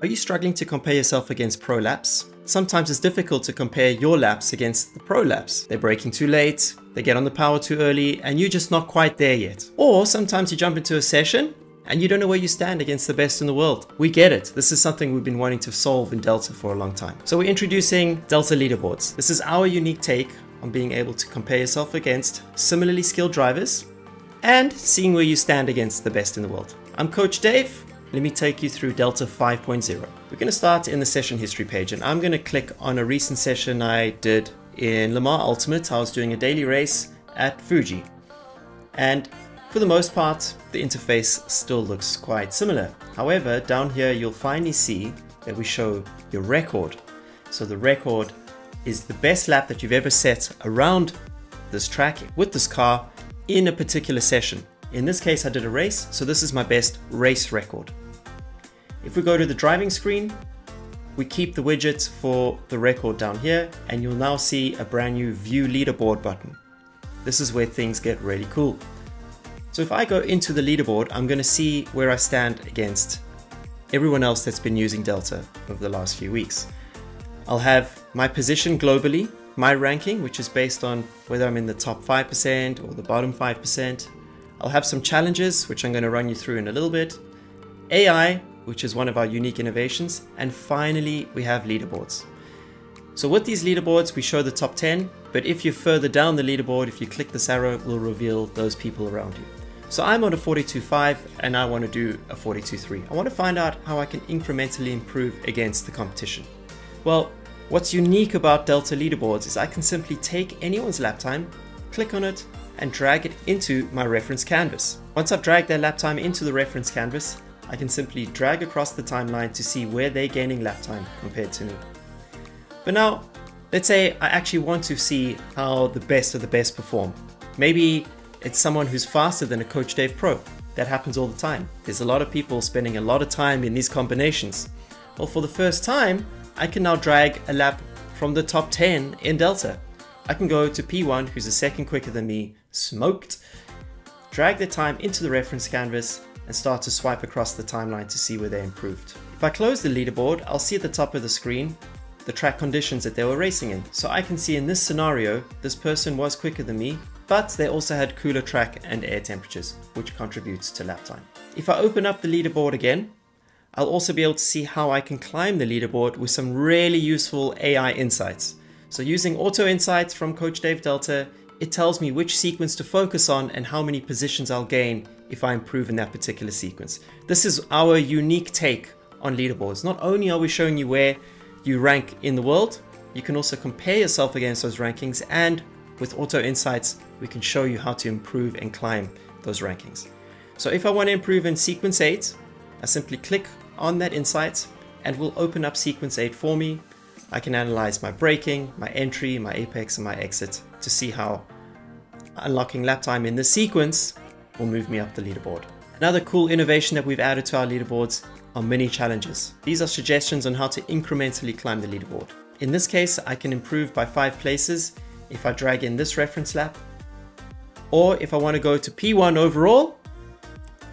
Are you struggling to compare yourself against pro laps? Sometimes it's difficult to compare your laps against the pro laps. They're braking too late, they get on the power too early, and you're just not quite there yet. Or sometimes you jump into a session and you don't know where you stand against the best in the world. We get it. This is something we've been wanting to solve in Delta for a long time. So we're introducing Delta leaderboards. This is our unique take on being able to compare yourself against similarly skilled drivers and seeing where you stand against the best in the world. I'm Coach Dave let me take you through Delta 5.0. We're going to start in the session history page and I'm going to click on a recent session I did in Le Mans Ultimate. I was doing a daily race at Fuji. And for the most part, the interface still looks quite similar. However, down here you'll finally see that we show your record. So the record is the best lap that you've ever set around this track with this car in a particular session. In this case, I did a race, so this is my best race record. If we go to the driving screen, we keep the widgets for the record down here, and you'll now see a brand new view leaderboard button. This is where things get really cool. So if I go into the leaderboard, I'm going to see where I stand against everyone else that's been using Delta over the last few weeks. I'll have my position globally, my ranking, which is based on whether I'm in the top 5% or the bottom 5%. I'll have some challenges, which I'm going to run you through in a little bit, AI, which is one of our unique innovations, and finally we have leaderboards. So with these leaderboards, we show the top 10, but if you're further down the leaderboard, if you click this arrow, it will reveal those people around you. So I'm on a 42.5 and I want to do a 42.3. I want to find out how I can incrementally improve against the competition. Well, what's unique about Delta leaderboards is I can simply take anyone's lap time, click on it, and drag it into my reference canvas. Once I've dragged their lap time into the reference canvas, I can simply drag across the timeline to see where they're gaining lap time compared to me. But now, let's say I actually want to see how the best of the best perform. Maybe it's someone who's faster than a Coach Dave Pro. That happens all the time. There's a lot of people spending a lot of time in these combinations. Well, for the first time, I can now drag a lap from the top 10 in Delta. I can go to P1, who's a second quicker than me, smoked, drag the time into the reference canvas, and start to swipe across the timeline to see where they improved. If I close the leaderboard, I'll see at the top of the screen the track conditions that they were racing in. So I can see in this scenario, this person was quicker than me, but they also had cooler track and air temperatures, which contributes to lap time. If I open up the leaderboard again, I'll also be able to see how I can climb the leaderboard with some really useful AI insights. So using Auto Insights from Coach Dave Delta, it tells me which sequence to focus on and how many positions I'll gain if I improve in that particular sequence. This is our unique take on leaderboards. Not only are we showing you where you rank in the world, you can also compare yourself against those rankings and with Auto Insights, we can show you how to improve and climb those rankings. So if I want to improve in sequence 8, I simply click on that insight and will open up sequence 8 for me I can analyze my braking, my entry, my apex, and my exit to see how unlocking lap time in this sequence will move me up the leaderboard. Another cool innovation that we've added to our leaderboards are mini challenges. These are suggestions on how to incrementally climb the leaderboard. In this case, I can improve by five places if I drag in this reference lap, or if I want to go to P1 overall,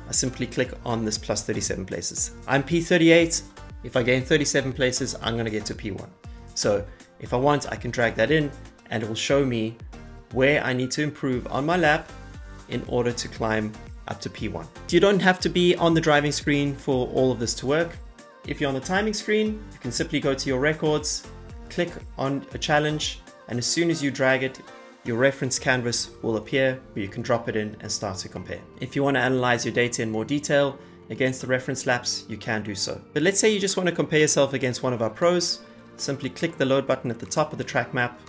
I simply click on this plus 37 places. I'm P38, if I gain 37 places, I'm going to get to P1. So if I want, I can drag that in and it will show me where I need to improve on my lap in order to climb up to P1. You don't have to be on the driving screen for all of this to work. If you're on the timing screen, you can simply go to your records, click on a challenge, and as soon as you drag it, your reference canvas will appear where you can drop it in and start to compare. If you want to analyze your data in more detail against the reference laps, you can do so. But let's say you just want to compare yourself against one of our pros, simply click the load button at the top of the track map,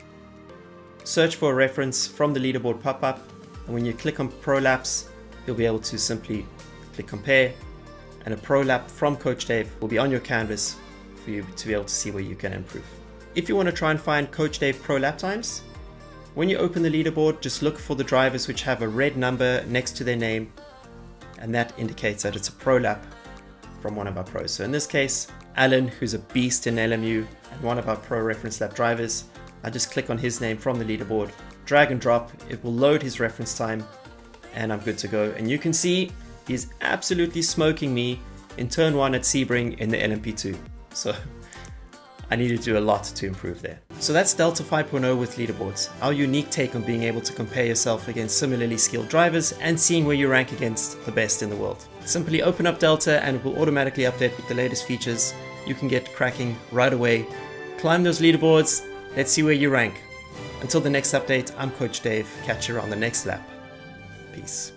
search for a reference from the leaderboard pop-up, and when you click on Pro Laps, you'll be able to simply click compare, and a Pro Lap from Coach Dave will be on your canvas for you to be able to see where you can improve. If you want to try and find Coach Dave Pro Lap times, when you open the leaderboard, just look for the drivers which have a red number next to their name, and that indicates that it's a Pro Lap from one of our pros. So in this case, Alan, who's a beast in LMU and one of our pro reference lap drivers. I just click on his name from the leaderboard, drag and drop, it will load his reference time, and I'm good to go. And you can see he's absolutely smoking me in turn 1 at Sebring in the LMP2. So I need to do a lot to improve there. So that's Delta 5.0 with leaderboards, our unique take on being able to compare yourself against similarly skilled drivers and seeing where you rank against the best in the world. Simply open up Delta and it will automatically update with the latest features. You can get cracking right away. Climb those leaderboards, let's see where you rank. Until the next update, I'm Coach Dave. Catch you on the next lap. Peace.